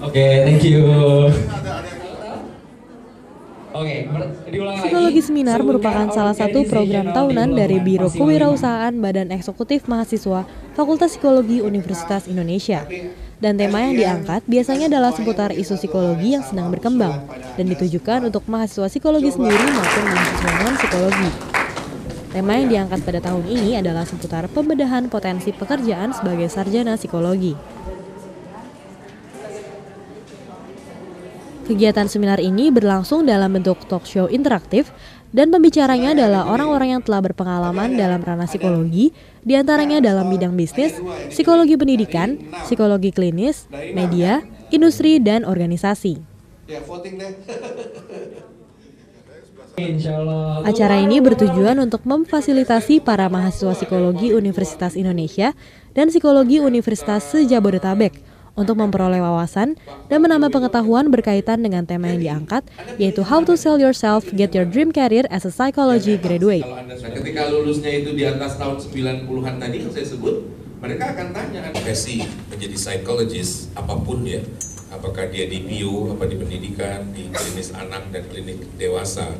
Oke, thank you. Oke, lagi. Psikologi Seminar merupakan salah satu program tahunan dari Biro Kewirausahaan Badan Eksekutif Mahasiswa Fakultas Psikologi Universitas Indonesia. Dan tema yang diangkat biasanya adalah seputar isu psikologi yang sedang berkembang dan ditujukan untuk mahasiswa psikologi sendiri maupun mahasiswa non-psikologi. Tema yang diangkat pada tahun ini adalah seputar pembedahan potensi pekerjaan sebagai sarjana psikologi. Kegiatan seminar ini berlangsung dalam bentuk talk show interaktif dan pembicaranya adalah orang-orang yang telah berpengalaman dalam ranah psikologi, di antaranya dalam bidang bisnis, psikologi pendidikan, psikologi klinis, media, industri, dan organisasi. Acara ini bertujuan untuk memfasilitasi para mahasiswa psikologi Universitas Indonesia dan psikologi Universitas Sejabodetabek untuk memperoleh wawasan dan menambah pengetahuan berkaitan dengan tema yang diangkat, yaitu How to Sell Yourself, Get Your Dream Career as a Psychology Graduate. Kalau Anda nah, ketika lulusnya itu di atas tahun 90-an tadi yang saya sebut, mereka akan tanya profesi menjadi psychologist apa pun ya. Apakah dia di bio, apa di pendidikan, di klinis anak dan klinik dewasa,